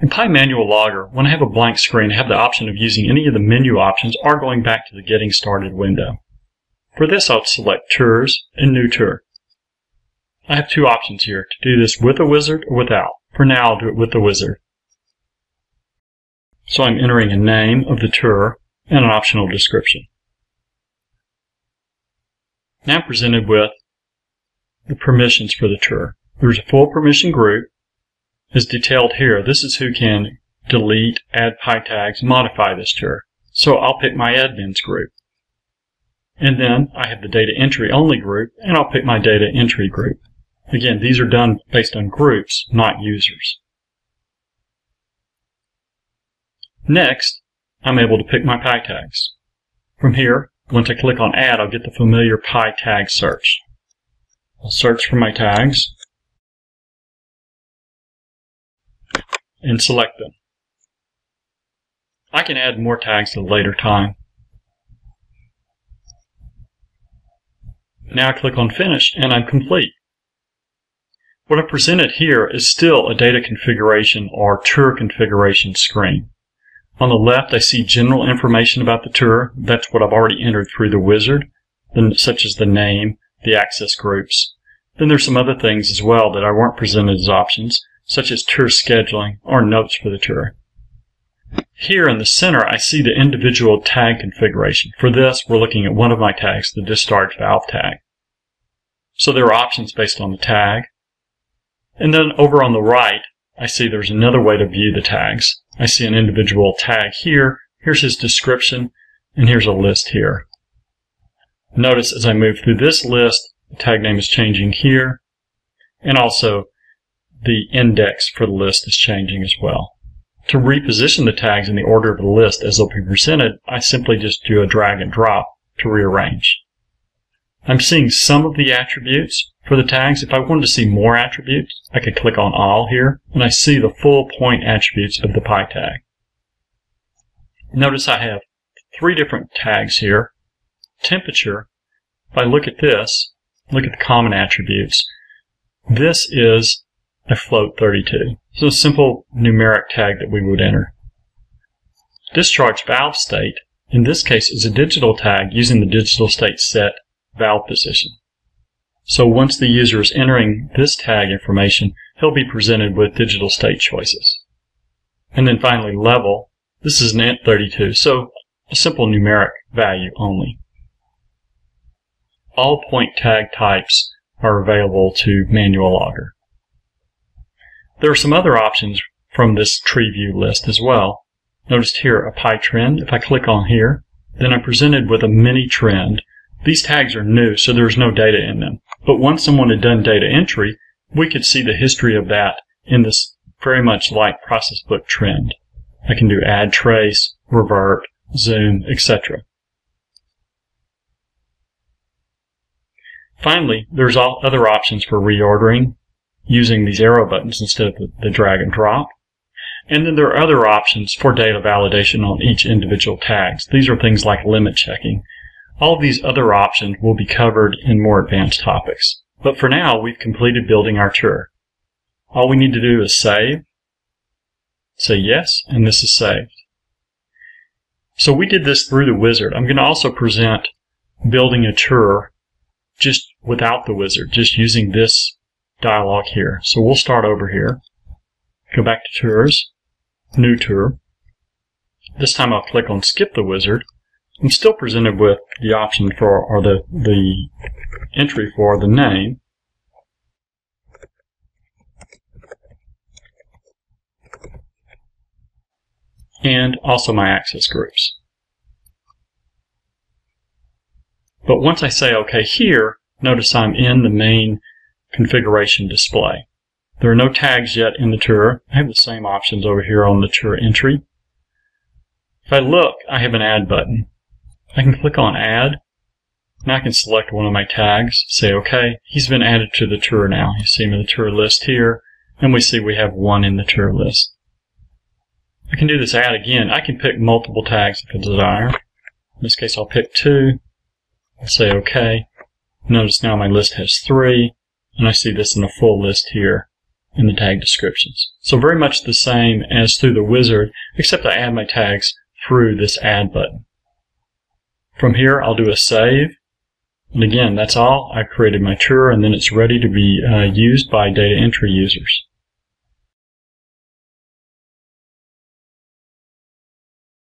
In PI Manual Logger, when I have a blank screen, I have the option of using any of the menu options or going back to the Getting Started window. For this, I'll select Tours and New Tour. I have two options here, to do this with a wizard or without. For now, I'll do it with the wizard. So I'm entering a name of the tour and an optional description. Now I'm presented with the permissions for the tour. There's a full permission group, as detailed here. This is who can delete, add PI Tags, modify this tour. So I'll pick my admins group. And then I have the data entry only group, and I'll pick my data entry group. Again, these are done based on groups, not users. Next, I'm able to pick my PI Tags. From here, once I click on Add, I'll get the familiar PI Tag search. I'll search for my tags and select them. I can add more tags at a later time. Now I click on Finish and I'm complete. What I presented here is still a data configuration or tour configuration screen. On the left, I see general information about the tour. That's what I've already entered through the wizard, such as the name, the access groups. Then there's some other things as well that I weren't presented as options, such as tour scheduling or notes for the tour. Here in the center, I see the individual tag configuration. For this, we're looking at one of my tags, the discharge valve tag. So there are options based on the tag. And then over on the right, I see there's another way to view the tags. I see an individual tag here. Here's his description, and here's a list here. Notice as I move through this list, the tag name is changing here, and also the index for the list is changing as well. To reposition the tags in the order of the list as they'll be presented, I simply just do a drag and drop to rearrange. I'm seeing some of the attributes for the tags. If I wanted to see more attributes, I could click on all here, and I see the full point attributes of the PI Tag. Notice I have three different tags here. Temperature, if I look at this, look at the common attributes, this is a float 32. So a simple numeric tag that we would enter. Discharge valve state, in this case, is a digital tag using the digital state set valve position. So once the user is entering this tag information, he'll be presented with digital state choices. And then finally level, this is an int32, so a simple numeric value only. All point tag types are available to Manual Logger. There are some other options from this tree view list as well. Notice here a PI trend. If I click on here, then I'm presented with a mini trend these tags are new, so there's no data in them. But once someone had done data entry, we could see the history of that in this very much like ProcessBook trend. I can do add trace, revert, zoom, etc. Finally, there's all other options for reordering using these arrow buttons instead of the, drag and drop. And then there are other options for data validation on each individual tags. These are things like limit checking all of these other options will be covered in more advanced topics. But for now, we've completed building our tour. All we need to do is save, say yes, and this is saved. So we did this through the wizard. I'm going to also present building a tour just without the wizard, just using this dialog here. So we'll start over here, go back to tours, new tour. This time I'll click on skip the wizard, I'm still presented with the option for, or the, the entry for the name. And also my access groups. But once I say OK here, notice I'm in the main configuration display. There are no tags yet in the tour. I have the same options over here on the tour entry. If I look, I have an add button. I can click on add and I can select one of my tags, say OK, he's been added to the tour now. You see him in the tour list here, and we see we have one in the tour list. I can do this add again. I can pick multiple tags if I desire. In this case, I'll pick two. I'll say OK. Notice now my list has three, and I see this in a full list here in the tag descriptions. So very much the same as through the wizard, except I add my tags through this add button. From here, I'll do a save. And again, that's all. I created my tour and then it's ready to be uh, used by data entry users.